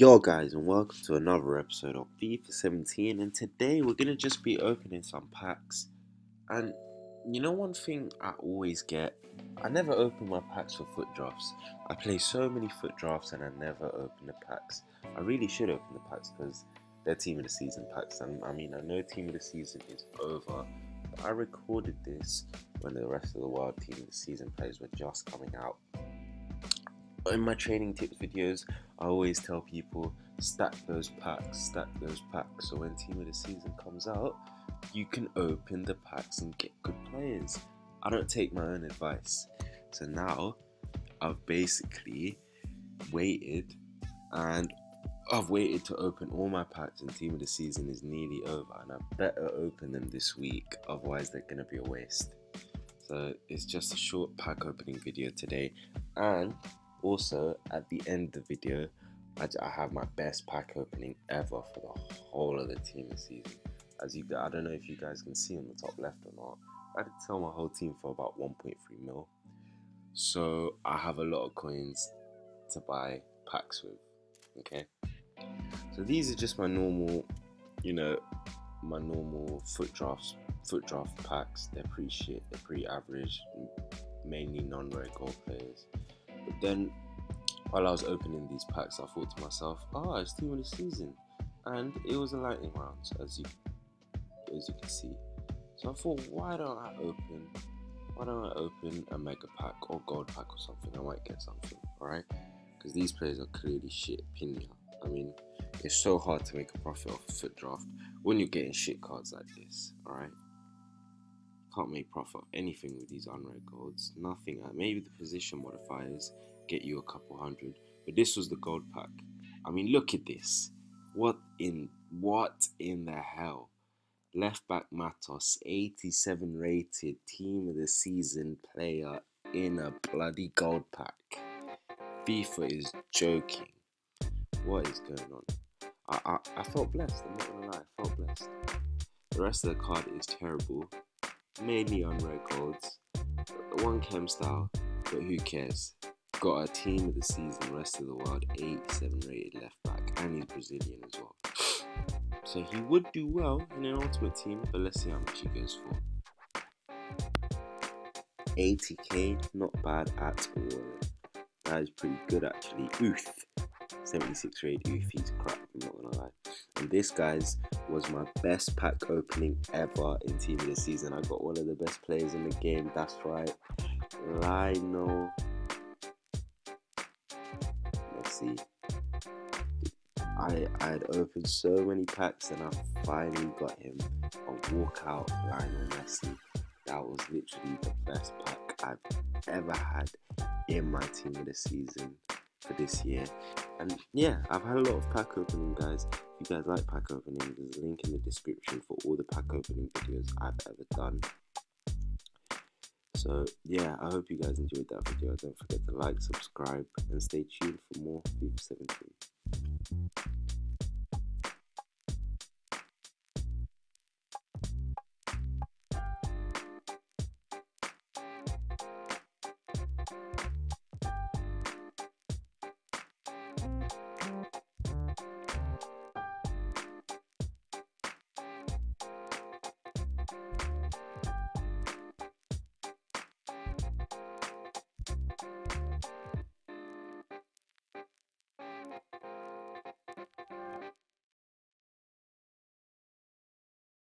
Yo guys and welcome to another episode of FIFA 17 and today we're gonna just be opening some packs. And you know one thing I always get? I never open my packs for FUT drafts. I play so many FUT drafts and I never open the packs. I really should open the packs because they're team of the season packs and I mean I know team of the season is over but I recorded this when the rest of the world team of the season players were just coming out in my trading tips videos, I always tell people stack those packs, stack those packs. So when team of the season comes out, you can open the packs and get good players. I don't take my own advice. So now I've basically waited and I've waited to open all my packs and team of the season is nearly over and I better open them this week otherwise they're gonna be a waste. So it's just a short pack opening video today and also, at the end of the video, I, I have my best pack opening ever for the whole of the team this season. As you, I don't know if you guys can see on the top left or not. I did sell my whole team for about 1.3 mil. So I have a lot of coins to buy packs with. Okay. So these are just my normal, you know, my normal FUT drafts, FUT draft packs. They're pretty shit. They're pretty average. Mainly non-rare gold players. But then, while I was opening these packs, I thought to myself, "Oh, it's team of the season," and it was a lightning round, as you as you can see. So I thought, why don't I open? Why don't I open a mega pack or gold pack or something? I might get something, alright? Because these players are clearly shit. Pina. I mean, it's so hard to make a profit off a FUT draft when you're getting shit cards like this, alright? Can't make profit of anything with these unread golds. Nothing. Uh, maybe the position modifiers get you a couple hundred. But this was the gold pack. I mean, look at this. What in what in the hell? Left back Matos, 87 rated team of the season player in a bloody gold pack. FIFA is joking. What is going on? I, I, I felt blessed, I'm not gonna lie, I felt blessed. The rest of the card is terrible mainly on records. One chem style, but who cares? Got a team of the season, rest of the world, 87 rated left back, and he's Brazilian as well. So he would do well in an ultimate team, but let's see how much he goes for. 80k, not bad at all. That is pretty good actually. Oof. 76 rated Oof, he's crap, I'm not gonna lie. And this, guys, was my best pack opening ever in Team of the Season. I got one of the best players in the game. That's right, Lionel. Let's see. I I had opened so many packs and I finally got him a walkout Lionel Messi. That was literally the best pack I've ever had in my team of the season for this year. And yeah, I've had a lot of pack opening, guys. If you guys like pack opening, there's a link in the description for all the pack opening videos I've ever done. So yeah, I hope you guys enjoyed that video. Don't forget to like, subscribe, and stay tuned for more FIFA 17.